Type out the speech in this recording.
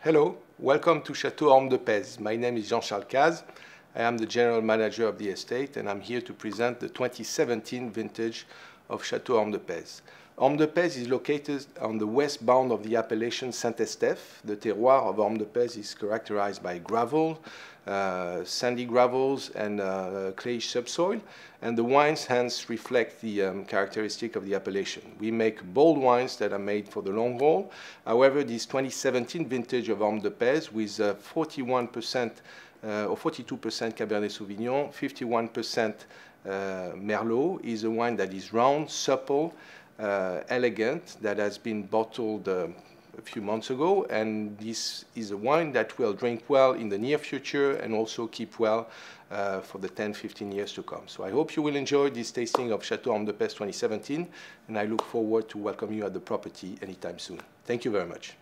Hello, welcome to Chateau Ormes de Pez. My name is Jean-Charles Cazes. I am the general manager of the estate, and I'm here to present the 2017 vintage of Chateau Ormes de Pez. Ormes de Pez is located on the west bound of the appellation Saint-Estèphe. The terroir of Ormes de Pez is characterized by gravel, uh, sandy gravels, and uh, subsoil, and the wines hence reflect the um, characteristic of the appellation. We make bold wines that are made for the long haul. However, this 2017 vintage of Ormes de Pez with 41% uh, or 42% Cabernet Sauvignon, 51% uh, Merlot is a wine that is round, supple, uh, elegant that has been bottled uh, a few months ago, and this is a wine that will drink well in the near future and also keep well uh, for the 10, 15 years to come. So I hope you will enjoy this tasting of Chateau Ormes de Pez 2017, and I look forward to welcome you at the property anytime soon. Thank you very much.